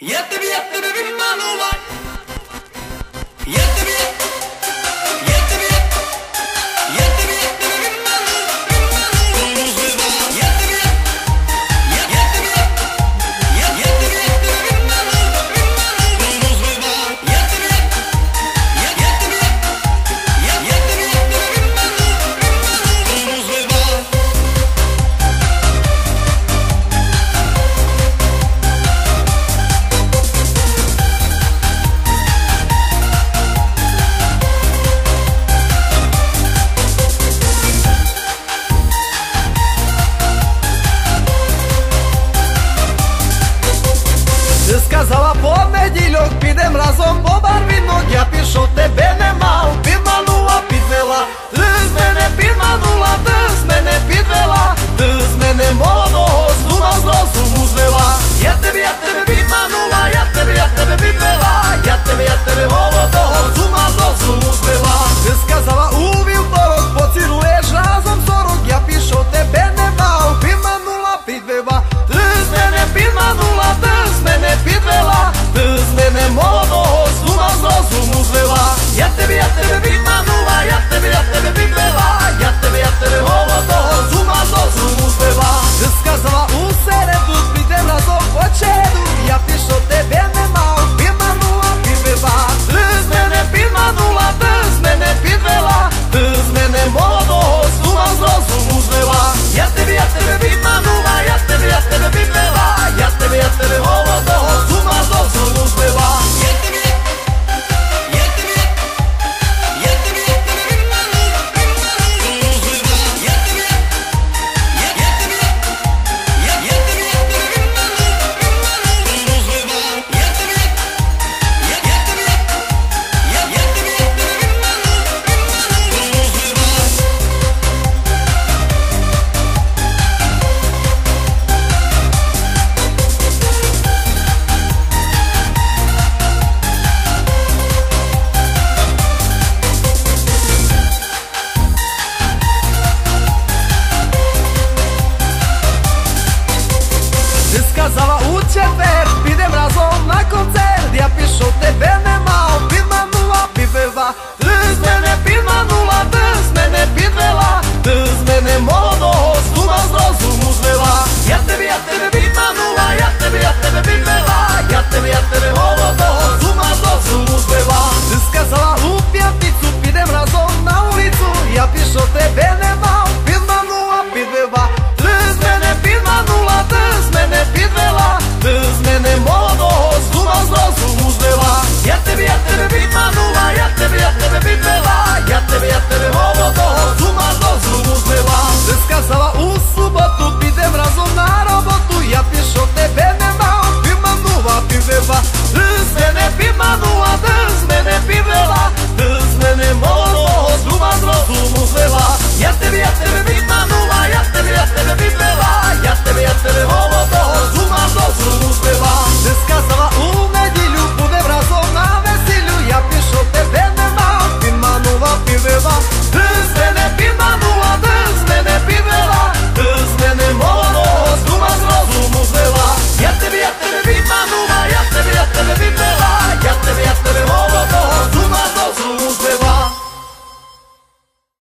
Yet to be yet to be man over. сказала понедільок, підем разом, бо барвінок, я пішов, тебе нема. Сказала у тебе тебе відлива, я тебе, я тебе голодного.